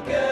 forget.